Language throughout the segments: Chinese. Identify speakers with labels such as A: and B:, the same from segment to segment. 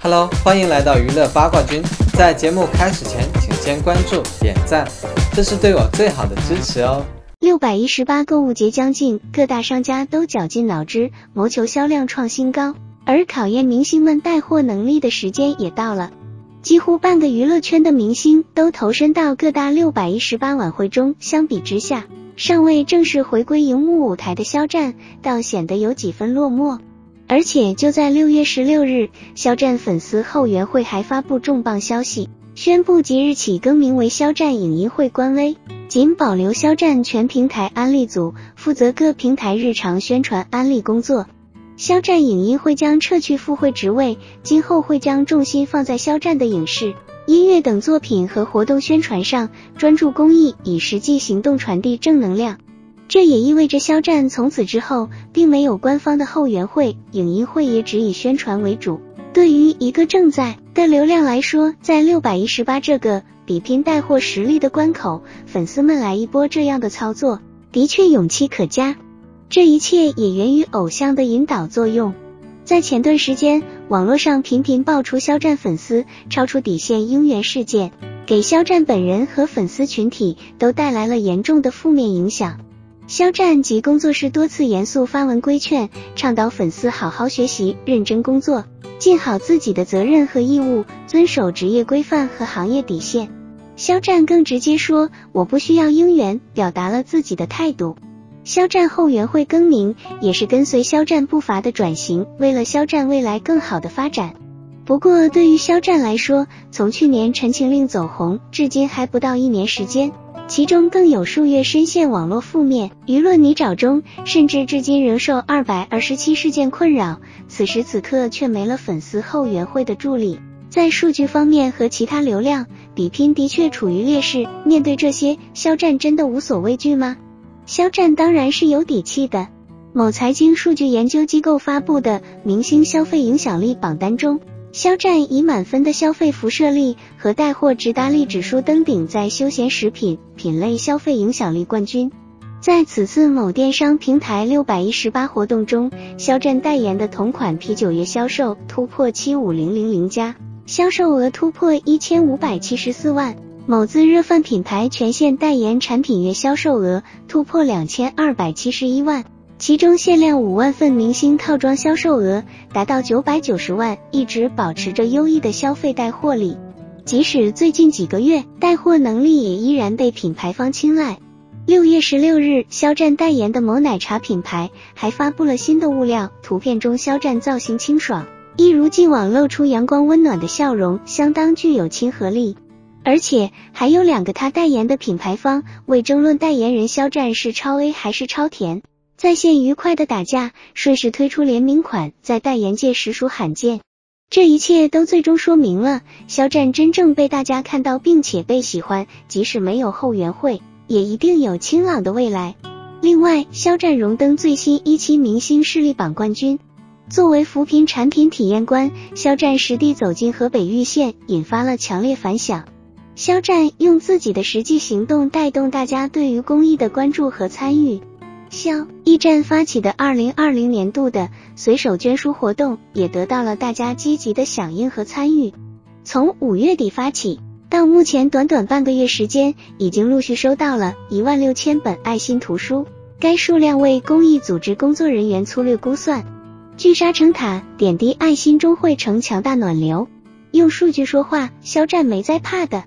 A: Hello，欢迎来到娱乐八卦君。在节目开始前，请先关注、点赞，这是对我最好的支持哦。
B: 六百一十八购物节将近，各大商家都绞尽脑汁，谋求销量创新高。而考验明星们带货能力的时间也到了，几乎半个娱乐圈的明星都投身到各大六百一十八晚会中。相比之下，尚未正式回归荧幕舞台的肖战，倒显得有几分落寞。而且就在六月十六日，肖战粉丝后援会还发布重磅消息，宣布即日起更名为肖战影音会官微，仅保留肖战全平台安利组，负责各平台日常宣传安利工作。肖战影音会将撤去副会职位，今后会将重心放在肖战的影视、音乐等作品和活动宣传上，专注公益，以实际行动传递正能量。这也意味着肖战从此之后并没有官方的后援会，影音会也只以宣传为主。对于一个正在的流量来说，在六百一十八这个比拼带货实力的关口，粉丝们来一波这样的操作，的确勇气可嘉。这一切也源于偶像的引导作用。在前段时间，网络上频频爆出肖战粉丝超出底线应援事件，给肖战本人和粉丝群体都带来了严重的负面影响。肖战及工作室多次严肃发文规劝，倡导粉丝好好学习、认真工作，尽好自己的责任和义务，遵守职业规范和行业底线。肖战更直接说：“我不需要应援”，表达了自己的态度。肖战后援会更名也是跟随肖战步伐的转型，为了肖战未来更好的发展。不过，对于肖战来说，从去年《陈情令》走红至今还不到一年时间，其中更有数月深陷网络负面舆论泥沼中，甚至至今仍受二百二十七事件困扰。此时此刻却没了粉丝后援会的助力，在数据方面和其他流量比拼的确处于劣势。面对这些，肖战真的无所畏惧吗？肖战当然是有底气的。某财经数据研究机构发布的明星消费影响力榜单中，肖战以满分的消费辐射力和带货直达力指数登顶在休闲食品品类消费影响力冠军。在此次某电商平台六百一十八活动中，肖战代言的同款啤酒月销售突破七五零零零家，销售额突破一千五百七十四万。某自热饭品牌全线代言产品月销售额突破两千二百七十一万，其中限量五万份明星套装销售额达到九百九十万，一直保持着优异的消费带货力。即使最近几个月带货能力也依然被品牌方青睐。六月十六日，肖战代言的某奶茶品牌还发布了新的物料，图片中肖战造型清爽，一如既往露出阳光温暖的笑容，相当具有亲和力。而且还有两个他代言的品牌方为争论代言人肖战是超 A 还是超甜，在线愉快的打架，顺势推出联名款，在代言界实属罕见。这一切都最终说明了肖战真正被大家看到并且被喜欢，即使没有后援会，也一定有清朗的未来。另外，肖战荣登最新一期明星势力榜冠军。作为扶贫产品体验官，肖战实地走进河北玉县，引发了强烈反响。肖战用自己的实际行动带动大家对于公益的关注和参与。肖驿站发起的二零二零年度的随手捐书活动也得到了大家积极的响应和参与。从五月底发起到目前短短半个月时间，已经陆续收到了一万六千本爱心图书，该数量为公益组织工作人员粗略估算。聚沙成塔，点滴爱心终汇成强大暖流。用数据说话，肖战没在怕的。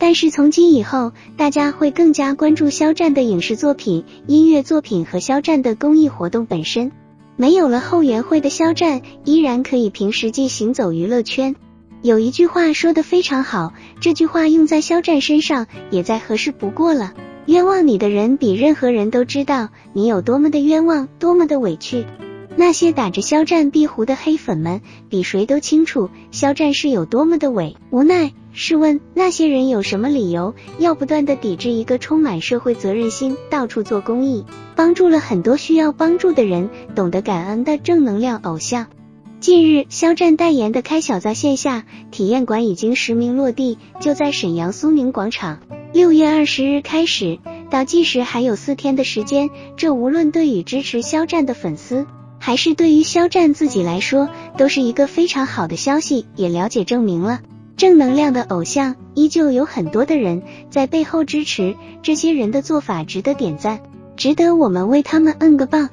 B: 但是从今以后，大家会更加关注肖战的影视作品、音乐作品和肖战的公益活动本身。没有了后援会的肖战，依然可以凭实际行走娱乐圈。有一句话说的非常好，这句话用在肖战身上也再合适不过了。冤枉你的人比任何人都知道你有多么的冤枉，多么的委屈。那些打着肖战壁虎的黑粉们，比谁都清楚肖战是有多么的委无奈。试问那些人有什么理由要不断的抵制一个充满社会责任心、到处做公益、帮助了很多需要帮助的人、懂得感恩的正能量偶像？近日，肖战代言的开小灶线下体验馆已经实名落地，就在沈阳苏宁广场。六月二十日开始，倒计时还有四天的时间，这无论对于支持肖战的粉丝。还是对于肖战自己来说，都是一个非常好的消息，也了解证明了正能量的偶像依旧有很多的人在背后支持，这些人的做法值得点赞，值得我们为他们摁个棒。